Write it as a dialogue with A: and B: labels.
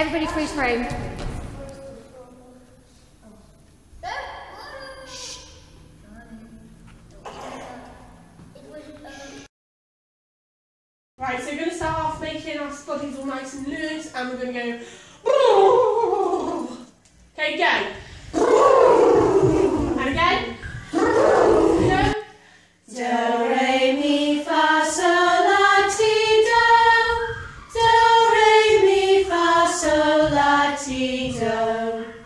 A: Everybody freeze frame.
B: Right, so we're going to start off making our bodies all nice and loose, and we're going to go. season.